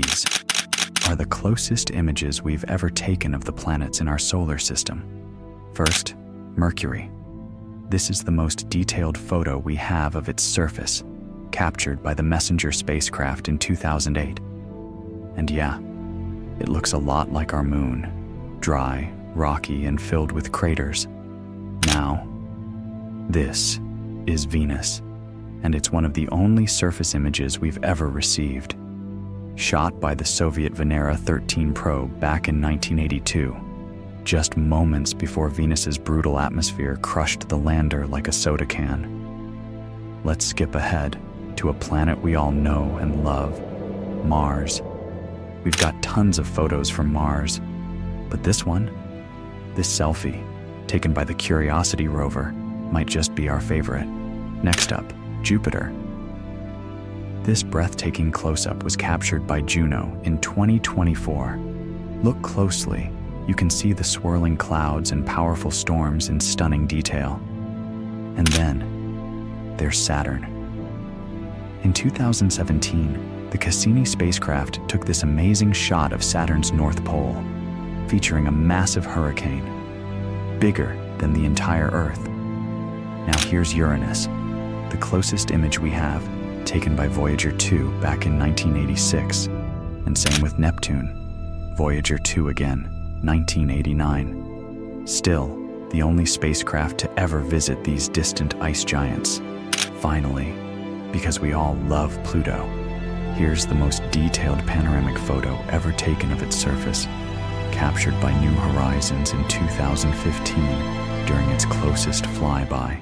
These are the closest images we've ever taken of the planets in our solar system. First, Mercury. This is the most detailed photo we have of its surface, captured by the Messenger spacecraft in 2008. And yeah, it looks a lot like our moon, dry, rocky, and filled with craters. Now, this is Venus, and it's one of the only surface images we've ever received. Shot by the Soviet Venera 13 probe back in 1982, just moments before Venus's brutal atmosphere crushed the lander like a soda can. Let's skip ahead to a planet we all know and love Mars. We've got tons of photos from Mars, but this one, this selfie, taken by the Curiosity rover, might just be our favorite. Next up, Jupiter. This breathtaking close up was captured by Juno in 2024. Look closely, you can see the swirling clouds and powerful storms in stunning detail. And then, there's Saturn. In 2017, the Cassini spacecraft took this amazing shot of Saturn's North Pole, featuring a massive hurricane, bigger than the entire Earth. Now here's Uranus, the closest image we have, taken by Voyager 2 back in 1986. And same with Neptune, Voyager 2 again, 1989. Still, the only spacecraft to ever visit these distant ice giants. Finally, because we all love Pluto, here's the most detailed panoramic photo ever taken of its surface, captured by New Horizons in 2015 during its closest flyby.